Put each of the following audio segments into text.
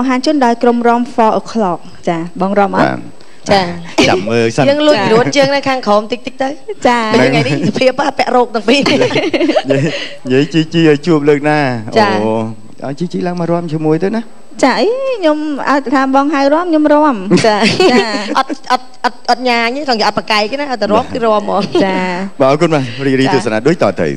បង្ហាញជូនដោយក្រុមរំ4 o'clock ចាបងរំអបាត់ទចាចាំមើលសិនយើងលួចរួតជើងនៅខាងក្រោមតិចតិចទៅចាពេលថ្ងៃនេះសភាពពាក់រោគទាំងពីរនិយាយនិយាយជីជីឲ្យជួបលើកណាចាអូឲ្យជីជីឡើងមករួមជាមួយទៅណាចាអីខ្ញុំឲ្យថាបងហៅរំខ្ញុំរំចាចាអត់អត់អត់អត់ញ៉ាញទេថងគេអត់បកាយគេណាអត់ទៅរំគឺរំហ្មងចាបាទអរគុណបាទរីរីទស្សនាដូចតទៅ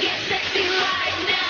Get sexy right now.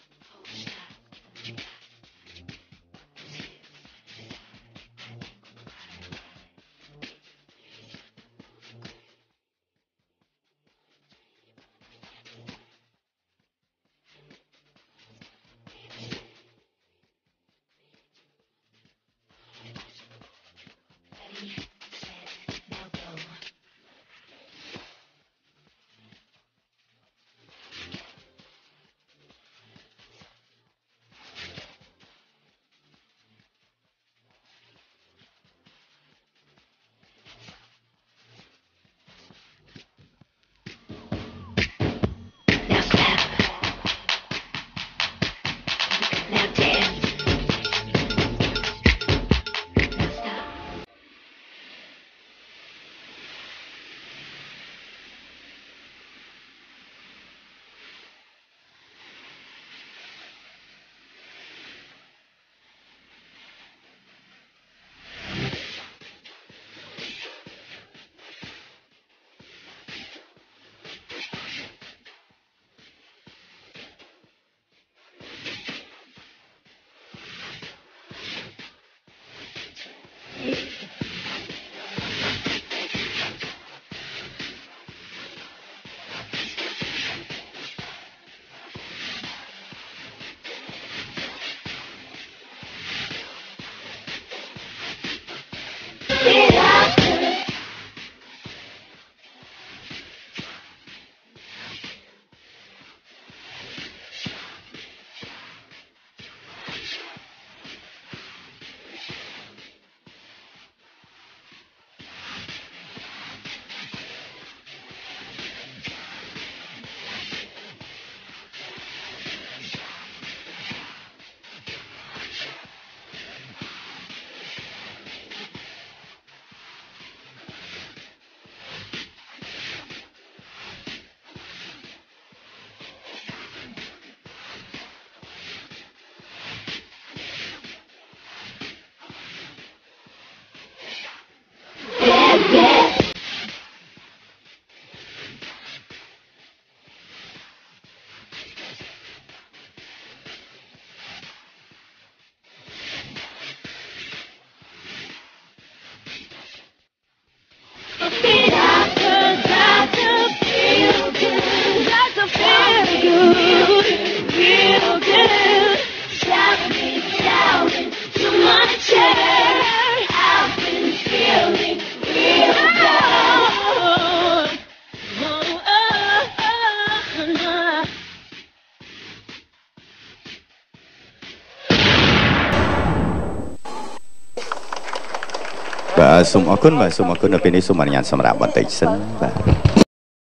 សូមអរគុណបាទសូមអរគុណនៅពេលនេះសូមអនុញ្ញាតសម្រាប់បន្តិចសិនបាទ